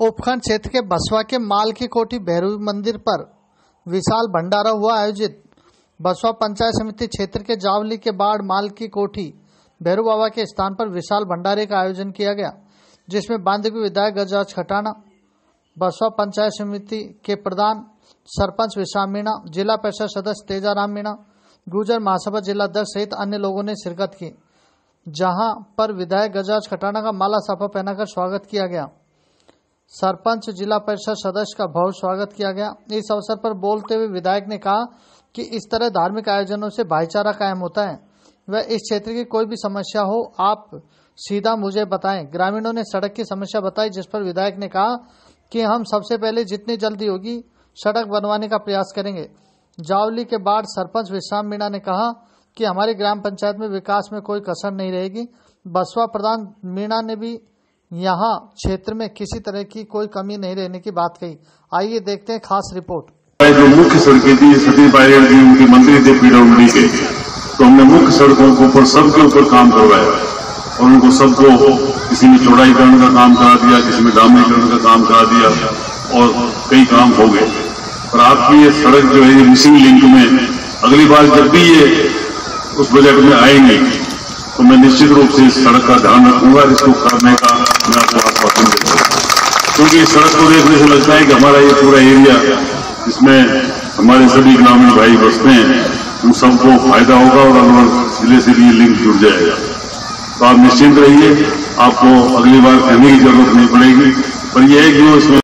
उपखंड क्षेत्र के बसवा के माल की कोठी भैरवी मंदिर पर विशाल भंडारा हुआ आयोजित। बसवा पंचायत समिति क्षेत्र के जावली के बाढ़ माल की कोठी भैरू बाबा के स्थान पर विशाल भंडारे का आयोजन किया गया, जिसमें बांदगी विधायक गजराज खटाना, बसवा पंचायत समिति के प्रधान सरपंच विश्राम मीणा, जिला परिषद सदस्य तेजाराम मीणा गुजर महासभा जिला अध्यक्ष सहित अन्य लोगों ने शिरकत की, जहाँ पर विधायक गजराज खटाना का माला साफा पहनाकर स्वागत किया गया। सरपंच जिला परिषद सदस्य का भव्य स्वागत किया गया। इस अवसर पर बोलते हुए विधायक ने कहा कि इस तरह धार्मिक आयोजनों से भाईचारा कायम होता है। वह इस क्षेत्र की कोई भी समस्या हो, आप सीधा मुझे बताएँ। ग्रामीणों ने सड़क की समस्या बताई, जिस पर विधायक ने कहा कि हम सबसे पहले जितनी जल्दी होगी, सड़क बनवाने का प्रयास करेंगे। जावली के बाद सरपंच विश्राम मीणा ने कहा कि हमारी ग्राम पंचायत में विकास में कोई कसर नहीं रहेगी। बसवा प्रधान मीणा ने भी यहाँ क्षेत्र में किसी तरह की कोई कमी नहीं रहने की बात कही। आइए देखते हैं खास रिपोर्ट। जो मुख्य सड़कें थी सती पायलट जी उनके मंत्री थे पीडब्ल्यूडी के। तो हमने मुख्य सड़कों के ऊपर सबके ऊपर काम करवाया और उनको सबको किसी में चौड़ाईकरण का काम करा दिया, किसी में डामरीकरण का काम करा दिया और कई काम हो गए। और आपकी ये सड़क जो है, ये मिसिंग लिंक में अगली बार जब भी ये उस बजट में आएँगे तो मैं निश्चित रूप से इस सड़क का ध्यान रखूँगा इसको करने का मैं अपने आप पसंद देता हूँ क्योंकि इस सड़क को देखने से लगता है कि हमारा ये पूरा एरिया इसमें हमारे सभी ग्रामीण भाई बसते हैं, उन सबको फ़ायदा होगा और अलवर ज़िले से भी लिंक जुड़ जाएगा। तो आप निश्चिंत रहिए, आपको अगली बार कहने की ज़रूरत नहीं पड़ेगी, पर यह है कि वो